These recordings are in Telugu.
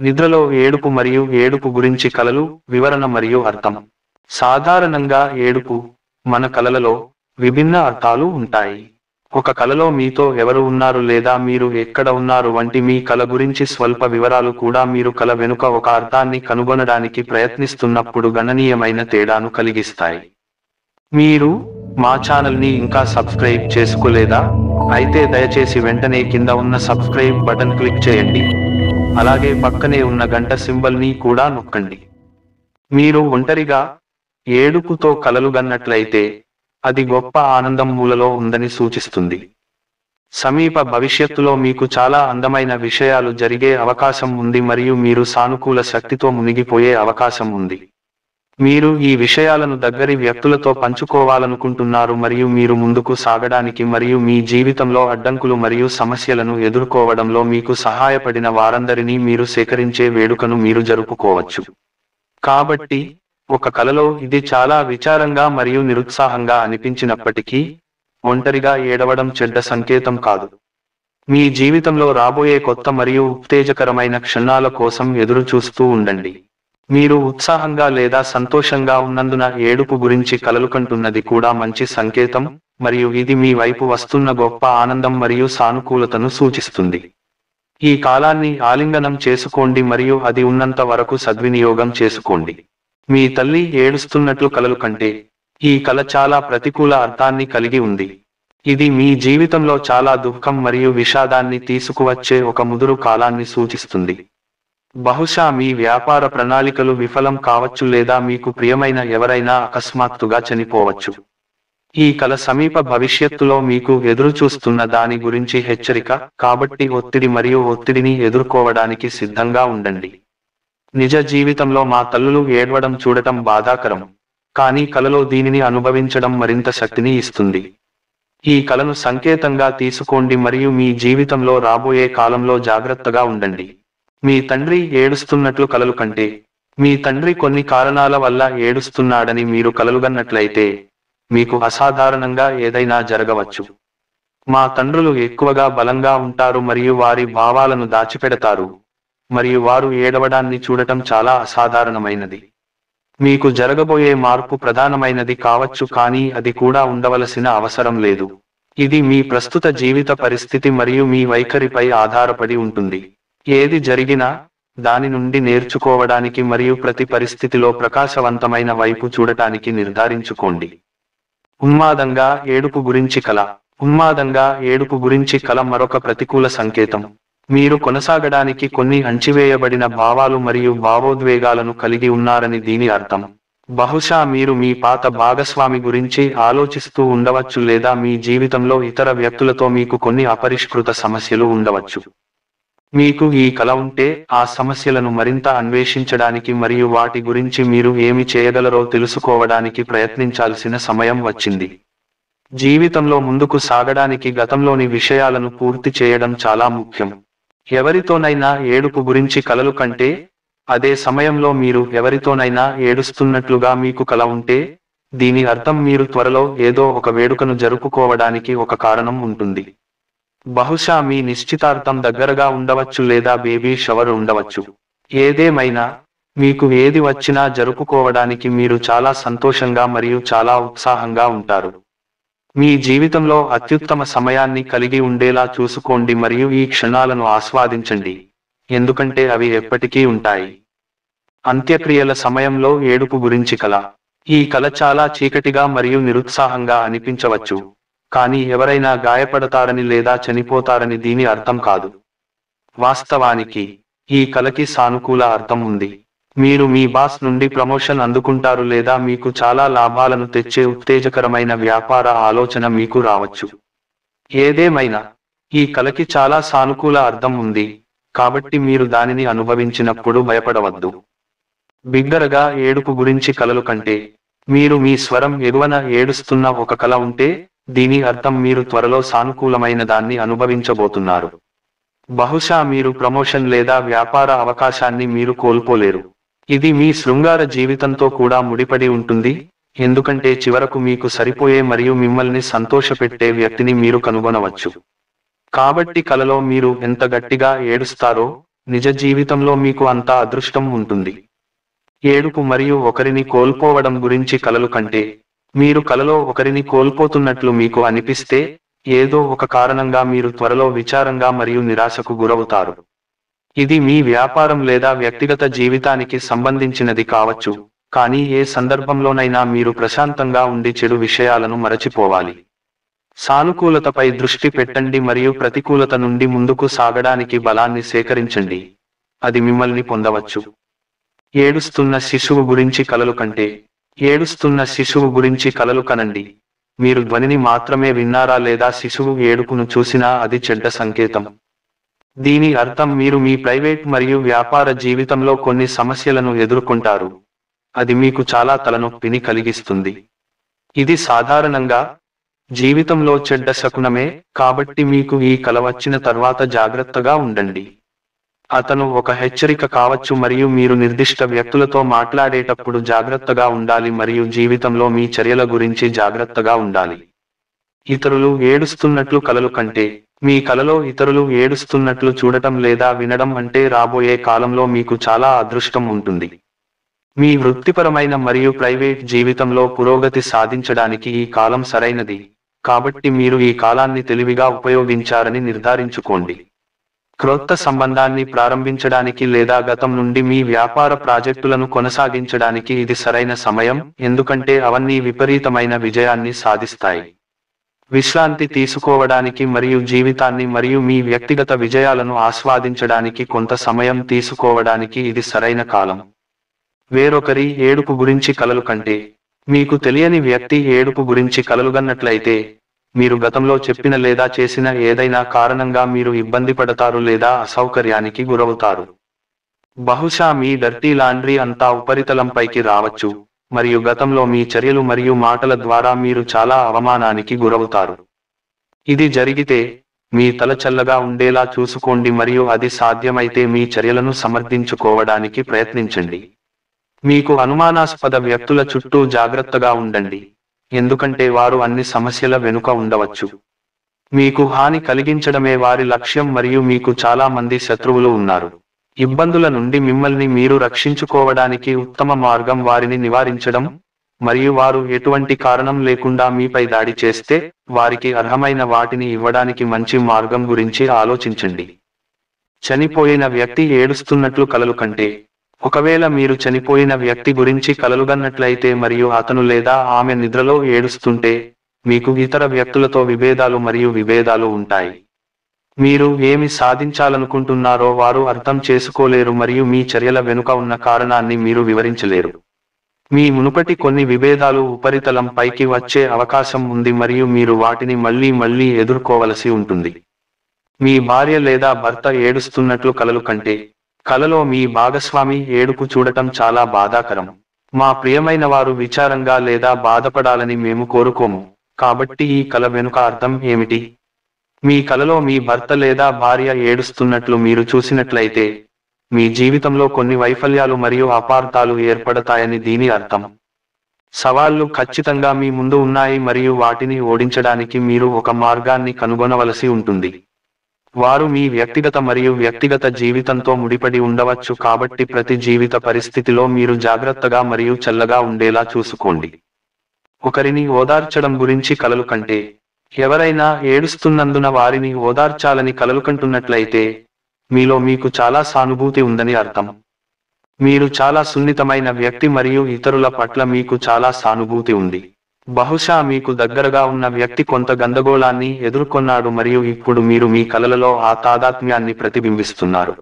నిద్రలో ఏడుపు మరియు ఏడుపు గురించి కలలు వివరణ మరియు అర్థం. సాధారణంగా ఏడుపు మన కలలలో విభిన్న అర్థాలు ఉంటాయి. ఒక కలలో మీతో ఎవరు ఉన్నారు లేదా మీరు ఎక్కడ ఉన్నారు వంటి మీ కల గురించి స్వల్ప వివరాలు కూడా మీరు కల వెనుక ఒక అర్థాన్ని కనుగొనడానికి ప్రయత్నిస్తున్నప్పుడు గణనీయమైన తేడాను కలిగిస్తాయి. మీరు మా ఛానల్ని ఇంకా సబ్స్క్రైబ్ చేసుకోలేదా? అయితే దయచేసి వెంటనే కింద ఉన్న సబ్స్క్రైబ్ బటన్ క్లిక్ చేయండి. అలాగే పక్కనే ఉన్న గంట సింబల్ని కూడా నొక్కండి. మీరు ఒంటరిగా ఏడుపుతో కలలుగన్నట్లయితే అది గొప్ప ఆనందం మూలలో ఉందని సూచిస్తుంది. సమీప భవిష్యత్తులో మీకు చాలా అందమైన విషయాలు జరిగే అవకాశం ఉంది మరియు మీరు సానుకూల శక్తితో మునిగిపోయే అవకాశం ఉంది. మీరు ఈ విషయాలను దగ్గరి వ్యక్తులతో పంచుకోవాలనుకుంటున్నారు మరియు మీరు ముందుకు సాగడానికి మరియు మీ జీవితంలో అడ్డంకులు మరియు సమస్యలను ఎదుర్కోవడంలో మీకు సహాయపడిన వారందరినీ మీరు సేకరించే వేడుకను మీరు జరుపుకోవచ్చు. కాబట్టి ఒక కలలో ఇది చాలా విచారంగా మరియు నిరుత్సాహంగా అనిపించినప్పటికీ ఒంటరిగా ఏడవడం చెడ్డ సంకేతం కాదు. మీ జీవితంలో రాబోయే కొత్త మరియు ఉత్తేజకరమైన క్షణాల కోసం ఎదురు చూస్తూ ఉండండి. మీరు ఉత్సాహంగా లేదా సంతోషంగా ఉన్నందున ఏడుపు గురించి కలలు కంటున్నది కూడా మంచి సంకేతం మరియు ఇది మీ వైపు వస్తున్న గొప్ప ఆనందం మరియు సానుకూలతను సూచిస్తుంది. ఈ కాలాన్ని ఆలింగనం చేసుకోండి మరియు అది ఉన్నంత వరకు సద్వినియోగం చేసుకోండి. మీ తల్లి ఏడుస్తున్నట్లు కలలు కంటే ఈ కళ చాలా ప్రతికూల అర్థాన్ని కలిగి ఉంది. ఇది మీ జీవితంలో చాలా దుఃఖం మరియు విషాదాన్ని తీసుకువచ్చే ఒక ముదురు కాలాన్ని సూచిస్తుంది. బహుశా మీ వ్యాపార ప్రణాళికలు విఫలం కావచ్చు లేదా మీకు ప్రియమైన ఎవరైనా అకస్మాత్తుగా చనిపోవచ్చు. ఈ కల సమీప భవిష్యత్తులో మీకు ఎదురు చూస్తున్న దాని గురించి హెచ్చరిక కాబట్టి ఒత్తిడి మరియు ఒత్తిడిని ఎదుర్కోవడానికి సిద్ధంగా ఉండండి. నిజ జీవితంలో మా తల్లులు ఏడవడం చూడటం బాధాకరం కానీ కలలో దీనిని అనుభవించడం మరింత శక్తిని ఇస్తుంది. ఈ కలను సంకేతంగా తీసుకోండి మరియు మీ జీవితంలో రాబోయే కాలంలో జాగ్రత్తగా ఉండండి. మీ తండ్రి ఏడుస్తున్నట్లు కలలు కంటే మీ తండ్రి కొన్ని కారణాల వల్ల ఏడుస్తున్నాడని మీరు కలలుగన్నట్లయితే మీకు అసాధారణంగా ఏదైనా జరగవచ్చు. మా తండ్రులు ఎక్కువగా బలంగా ఉంటారు మరియు వారి భావాలను దాచిపెడతారు. మరియు వారు ఏడవడాన్ని చూడటం చాలా అసాధారణమైనది. మీకు జరగబోయే మార్పు ప్రధానమైనది కావచ్చు కానీ అది కూడా ఉండవలసిన అవసరం లేదు. ఇది మీ ప్రస్తుత జీవిత పరిస్థితి మరియు మీ వైఖరిపై ఆధారపడి ఉంటుంది. ఏది జరిగినా దాని నుండి నేర్చుకోవడానికి మరియు ప్రతి పరిస్థితిలో ప్రకాశవంతమైన వైపు చూడటానికి నిర్ధారించుకోండి. ఉన్మాదంగా ఏడుపు గురించి కల. ఉన్మాదంగా ఏడుపు గురించి కల మరొక ప్రతికూల సంకేతం. మీరు కొనసాగడానికి కొన్ని అంచివేయబడిన భావాలు మరియు భావోద్వేగాలను కలిగి ఉన్నారని దీని అర్థం. బహుశా మీరు మీ పాత భాగస్వామి గురించి ఆలోచిస్తూ ఉండవచ్చు లేదా మీ జీవితంలో ఇతర వ్యక్తులతో మీకు కొన్ని అపరిష్కృత సమస్యలు ఉండవచ్చు. మీకు ఈ కళ ఉంటే ఆ సమస్యలను మరింత అన్వేషించడానికి మరియు వాటి గురించి మీరు ఏమి చేయగలరో తెలుసుకోవడానికి ప్రయత్నించాల్సిన సమయం వచ్చింది. జీవితంలో ముందుకు సాగడానికి గతంలోని విషయాలను పూర్తి చేయడం చాలా ముఖ్యం. ఎవరితోనైనా ఏడుపు గురించి కలలు కంటే అదే సమయంలో మీరు ఎవరితోనైనా ఏడుస్తున్నట్లుగా మీకు కల ఉంటే దీని అర్థం మీరు త్వరలో ఏదో ఒక వేడుకను జరుపుకోవడానికి ఒక కారణం ఉంటుంది. బహుశా మీ నిశ్చితార్థం దగ్గరగా ఉండవచ్చు లేదా బేబీ షవర్ ఉండవచ్చు. ఏదేమైనా మీకు ఏది వచ్చినా జరుపుకోవడానికి మీరు చాలా సంతోషంగా మరియు చాలా ఉత్సాహంగా ఉంటారు. మీ జీవితంలో అత్యుత్తమ సమయాన్ని కలిగి ఉండేలా చూసుకోండి మరియు ఈ క్షణాలను ఆస్వాదించండి. ఎందుకంటే అవి ఎప్పటికీ ఉంటాయి. అంత్యక్రియల సమయంలో ఏడుపు గురించి కల. ఈ కళ చాలా చీకటిగా మరియు నిరుత్సాహంగా అనిపించవచ్చు. కానీ ఎవరైనా గాయపడతారని లేదా చనిపోతారని దీని అర్థం కాదు. వాస్తవానికి ఈ కలకి సానుకూల అర్థం ఉంది. మీరు మీ బాస్ నుండి ప్రమోషన్ అందుకుంటారు లేదా మీకు చాలా లాభాలను తెచ్చే ఉత్తేజకరమైన వ్యాపార ఆలోచన మీకు రావచ్చు. ఏదేమైనా ఈ కలకి చాలా సానుకూల అర్థం ఉంది కాబట్టి మీరు దానిని అనుభవించినప్పుడు భయపడవద్దు. బిగ్గరగా ఏడుపు గురించి కలలు కంటే మీరు మీ స్వరం ఎగువన ఏడుస్తున్న ఒక కల ఉంటే దీని అర్థం మీరు త్వరలో సానుకూలమైన దాన్ని అనుభవించబోతున్నారు. బహుశా మీరు ప్రమోషన్ లేదా వ్యాపార అవకాశాన్ని మీరు కోల్పోలేరు. ఇది మీ శృంగార జీవితంతో కూడా ముడిపడి ఉంటుంది ఎందుకంటే చివరకు మీకు సరిపోయే మరియు మిమ్మల్ని సంతోషపెట్టే వ్యక్తిని మీరు కనుగొనవచ్చు. కాబట్టి కలలో మీరు ఎంత గట్టిగా ఏడుస్తారో నిజ జీవితంలో మీకు అంత అదృష్టం ఉంటుంది. ఏడుపు మరియు ఒకరిని కోల్పోవడం గురించి కలలు కంటే మీరు కలలో ఒకరిని కోల్పోతున్నట్లు మీకు అనిపిస్తే ఏదో ఒక కారణంగా మీరు త్వరలో విచారంగా మరియు నిరాశకు గురవుతారు. ఇది మీ వ్యాపారం లేదా వ్యక్తిగత జీవితానికి సంబంధించినది కావచ్చు కానీ ఏ సందర్భంలోనైనా మీరు ప్రశాంతంగా ఉండి చెడు విషయాలను మరచిపోవాలి. సానుకూలతపై దృష్టి పెట్టండి మరియు ప్రతికూలత నుండి ముందుకు సాగడానికి బలాన్ని సేకరించండి. అది మిమ్మల్ని పొందవచ్చు. ఏడుస్తున్న శిశువు గురించి కలలు కంటే ఏడుస్తున్న శిశువు గురించి కలలు కనండి. మీరు ధ్వనిని మాత్రమే విన్నారా లేదా శిశువు ఏడుపును చూసినా అది చెడ్డ సంకేతం. దీని అర్థం మీరు మీ ప్రైవేట్ మరియు వ్యాపార జీవితంలో కొన్ని సమస్యలను ఎదుర్కొంటారు. అది మీకు చాలా తలనొప్పిని కలిగిస్తుంది. ఇది సాధారణంగా జీవితంలో చెడ్డ శకునమే కాబట్టి మీకు ఈ కల వచ్చిన తర్వాత జాగ్రత్తగా ఉండండి. అతను ఒక హెచ్చరిక కావచ్చు మరియు మీరు నిర్దిష్ట వ్యక్తులతో మాట్లాడేటప్పుడు జాగ్రత్తగా ఉండాలి మరియు జీవితంలో మీ చర్యల గురించి జాగ్రత్తగా ఉండాలి. ఇతరులు ఏడుస్తున్నట్లు కలలు కంటే మీ కలలో ఇతరులు ఏడుస్తున్నట్లు చూడటం లేదా వినడం అంటే రాబోయే కాలంలో మీకు చాలా అదృష్టం ఉంటుంది. మీ వృత్తిపరమైన మరియు ప్రైవేట్ జీవితంలో పురోగతి సాధించడానికి ఈ కాలం సరైనది కాబట్టి మీరు ఈ కాలాన్ని తెలివిగా ఉపయోగించారని నిర్ధారించుకోండి. క్రొత్త సంబంధాన్ని ప్రారంభించడానికి లేదా గతం నుండి మీ వ్యాపార ప్రాజెక్టులను కొనసాగించడానికి ఇది సరైన సమయం ఎందుకంటే అవన్నీ విపరీతమైన విజయాన్ని సాధిస్తాయి. విశ్రాంతి తీసుకోవడానికి మరియు జీవితాన్ని మరియు మీ వ్యక్తిగత విజయాలను ఆస్వాదించడానికి కొంత సమయం తీసుకోవడానికి ఇది సరైన కాలం. వేరొకరి ఏడుపు గురించి కలలు కంటే మీకు తెలియని వ్యక్తి ఏడుపు గురించి కలలుగన్నట్లయితే మీరు గతంలో చెప్పిన లేదా చేసిన ఏదైనా కారణంగా మీరు ఇబ్బంది పడతారు లేదా అసౌకర్యానికి గురవుతారు. బహుశా మీ డర్టీ లాండ్రీ అంతా ఉపరితలంపైకి రావచ్చు మరియు గతంలో మీ చర్యలు మరియు మాటల ద్వారా మీరు చాలా అవమానానికి గురవుతారు. ఇది జరిగితే మీ తల చల్లగా ఉండేలా చూసుకోండి మరియు అది సాధ్యమైతే మీ చర్యలను సమర్థించుకోవడానికి ప్రయత్నించండి. మీకు అనుమానాస్పద వ్యక్తుల చుట్టూ జాగ్రత్తగా ఉండండి. ఎందుకంటే వారు అన్ని సమస్యల వెనుక ఉండవచ్చు. మీకు హాని కలిగించడమే వారి లక్ష్యం మరియు మీకు చాలా మంది శత్రువులు ఉన్నారు. ఇబ్బందుల నుండి మిమ్మల్ని మీరు రక్షించుకోవడానికి ఉత్తమ మార్గం వారిని నివారించడం మరియు వారు ఎటువంటి కారణం లేకుండా మీపై దాడి చేస్తే వారికి అర్హమైన వాటిని ఇవ్వడానికి మంచి మార్గం గురించి ఆలోచించండి. చనిపోయిన వ్యక్తి ఏడుస్తున్నట్లు కలలు కంటే ఒకవేళ మీరు చనిపోయిన వ్యక్తి గురించి కలలుగన్నట్లయితే మరియు అతను లేదా ఆమె నిద్రలో ఏడుస్తుంటే మీకు ఇతర వ్యక్తులతో విభేదాలు మరియు విభేదాలు ఉంటాయి. మీరు ఏమి సాధించాలనుకుంటున్నారో వారు అర్థం చేసుకోలేరు మరియు మీ చర్యల వెనుక ఉన్న కారణాన్ని మీరు వివరించలేరు. మీ మునుపటి కొన్ని విభేదాలు ఉపరితలం పైకి వచ్చే అవకాశం ఉంది మరియు మీరు వాటిని మళ్ళీ మళ్ళీ ఎదుర్కోవలసి ఉంటుంది. మీ భార్య లేదా భర్త ఏడుస్తున్నట్లు కలలు కంటే కలలో మీ భాగస్వామి ఏడుపు చూడటం చాలా బాధాకరం. మా ప్రియమైన వారు విచారంగా లేదా బాధపడాలని మేము కోరుకోము. కాబట్టి ఈ కల వెనుక అర్థం ఏమిటి? మీ కలలో మీ భర్త లేదా భార్య ఏడుస్తున్నట్లు మీరు చూసినట్లయితే మీ జీవితంలో కొన్ని వైఫల్యాలు మరియు అపార్థాలు ఏర్పడతాయని దీని అర్థం. సవాళ్ళు ఖచ్చితంగా మీ ముందు ఉన్నాయి మరియు వాటిని ఓడించడానికి మీరు ఒక మార్గాన్ని కనుగొనవలసి ఉంటుంది. వారు మీ వ్యక్తిగత మరియు వ్యక్తిగత జీవితంతో ముడిపడి ఉండవచ్చు కాబట్టి ప్రతి జీవిత పరిస్థితిలో మీరు జాగ్రత్తగా మరియు చల్లగా ఉండేలా చూసుకోండి. ఒకరిని ఓదార్చడం గురించి కలలు కంటే ఎవరైనా ఏడుస్తున్నందున వారిని ఓదార్చాలని కలలు కంటున్నట్లయితే మీలో మీకు చాలా సానుభూతి ఉందని అర్థం. మీరు చాలా సున్నితమైన వ్యక్తి మరియు ఇతరుల పట్ల మీకు చాలా సానుభూతి ఉంది. బహుశా మీకు దగ్గరగా ఉన్న వ్యక్తి కొంత గందగోళాన్ని ఎదుర్కొన్నాడు మరియు ఇప్పుడు మీరు మీ కలలలో ఆ తాదాత్మ్యాన్ని ప్రతిబింబిస్తున్నారు.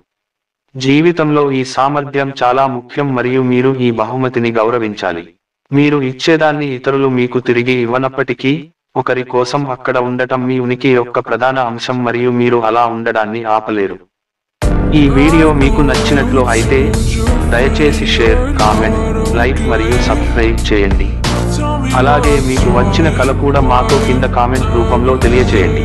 జీవితంలో ఈ సామర్థ్యం చాలా ముఖ్యం మరియు మీరు ఈ బహుమతిని గౌరవించాలి. మీరు ఇచ్చేదాన్ని ఇతరులు మీకు తిరిగి ఇవ్వనప్పటికీ ఒకరి కోసం అక్కడ ఉండటం మీ ఉనికి యొక్క ప్రధాన అంశం మరియు మీరు అలా ఉండడాన్ని ఆపలేరు. ఈ వీడియో మీకు నచ్చినట్లు అయితే దయచేసి షేర్ కామెంట్ లైక్ మరియు సబ్స్క్రైబ్ చేయండి. అలాగే మీకు వచ్చిన కళ కూడా మాతో కింద కామెంట్ రూపంలో తెలియచేయండి.